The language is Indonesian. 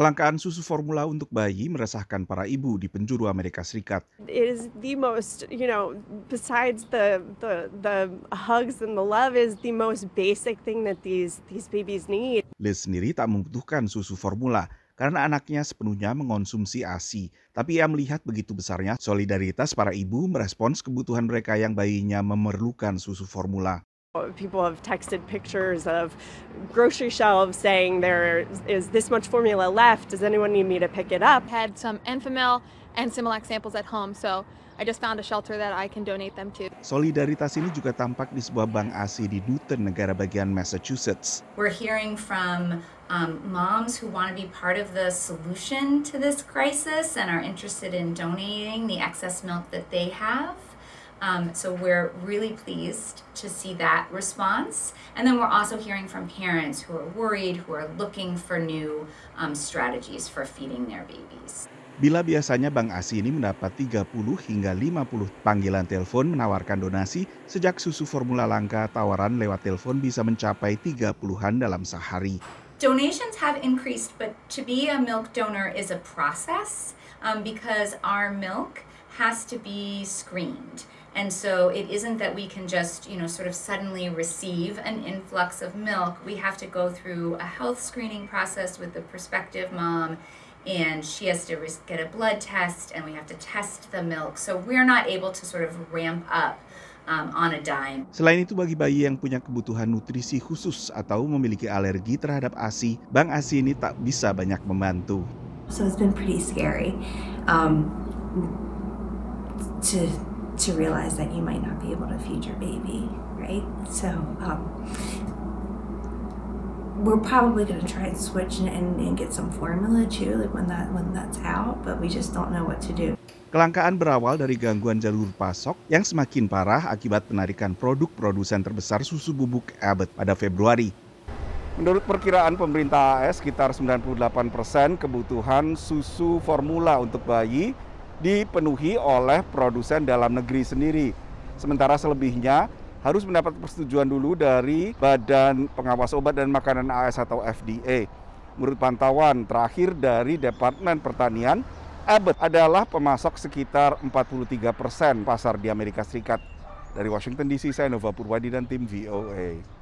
Kelangkaan susu formula untuk bayi meresahkan para ibu di penjuru Amerika Serikat. It is the most, you know, besides the the the hugs and the love is the most basic thing that these these babies need. Liz sendiri tak membutuhkan susu formula karena anaknya sepenuhnya mengonsumsi ASI. Tapi ia melihat begitu besarnya solidaritas para ibu merespons kebutuhan mereka yang bayinya memerlukan susu formula. People have texted pictures of grocery shelves saying there is this much formula left. Does anyone need me to pick it up? Had some Enfamil and Similac samples at home, so I just found a shelter that I can donate them to. Solidaritas ini juga tampak di sebuah bank ASI di Newton, negara bagian Massachusetts. We're hearing from um, moms who want to be part of the solution to this crisis and are interested in donating the excess milk that they have. Um, so we're really pleased to see that response. And then we're also hearing from parents who are worried, who are looking for new um, strategies for feeding their babies. Bila biasanya Bank ASI ini mendapat 30 hingga 50 panggilan telepon menawarkan donasi, sejak susu formula langka, tawaran lewat telepon bisa mencapai 30-an dalam sehari. Donations have increased, but to be a milk donor is a process um, because our milk has to be screened. And so it isn't that we can just, you know, sort of suddenly receive an influx of milk. We have to go through a health screening process with the prospective mom and she has to get a blood test and we have to test the milk. So we're not able to sort of ramp up um, on a dime. Selain itu bagi bayi yang punya kebutuhan nutrisi khusus atau memiliki alergi terhadap ASI, Bank ASI ini tak bisa banyak membantu. So it's been pretty scary um, to to realize that you might not be able to feed your baby, right? So um, we're probably going to try and switch and, and, get some formula too, like when that when that's out. But we just don't know what to do. Kelangkaan berawal dari gangguan jalur pasok yang semakin parah akibat penarikan produk produsen terbesar susu bubuk Abbott pada Februari. Menurut perkiraan pemerintah AS, sekitar 98% persen kebutuhan susu formula untuk bayi dipenuhi oleh produsen dalam negeri sendiri. Sementara selebihnya harus mendapat persetujuan dulu dari Badan Pengawas Obat dan Makanan AS atau FDA. Menurut pantauan terakhir dari Departemen Pertanian, Abbott adalah pemasok sekitar 43 persen pasar di Amerika Serikat. Dari Washington DC, saya Nova Purwadi dan tim VOA.